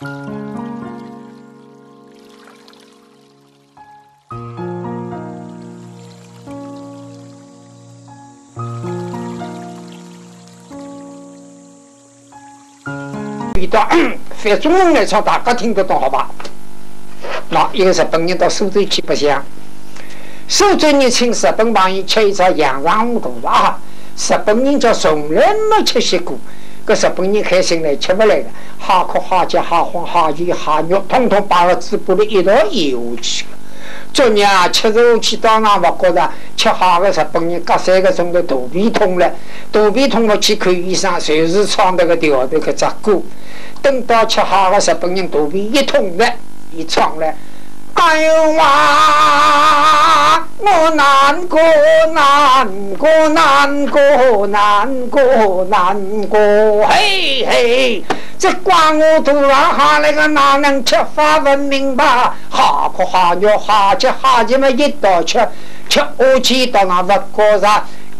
遇到反中文来唱，大家听得懂好吧？那一个日本人到苏州去白相，苏州人请日本朋友吃一场洋上五肚啊！日本人叫从来没吃习过，个日本人开心来吃勿来个，哈壳、哈脚、哈黄、哈鱼、哈肉，统统把个嘴巴里一道咽下去。昨日吃下去当然勿觉着吃好的日本人隔三个钟头肚皮痛了，肚皮痛了去看医生，随时创迭个条头搿只歌。等到吃好的日本人肚皮一痛了，一唱了，哎呦哇！难过，难过，难过，难过，难过，嘿嘿。这关我突然下来个哪能吃法文明吧？哈苦哈肉哈吃哈吃么一道吃，吃下去到那不觉着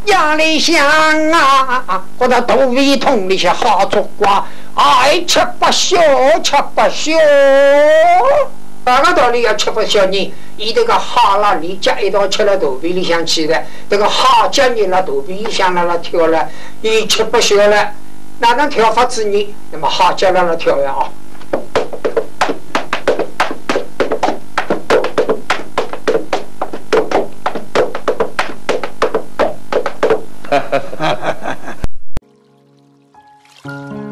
压力响啊！或者肚皮痛那些好做瓜，爱吃不消，吃不消。哪个道理要吃不消呢？伊这个哈拉里加一道吃了肚皮里向去的，这个哈加你了肚皮里向那了跳了，你吃不消了。哪能跳法子呢？那么好，叫让他跳呀啊！哈哈哈哈哈！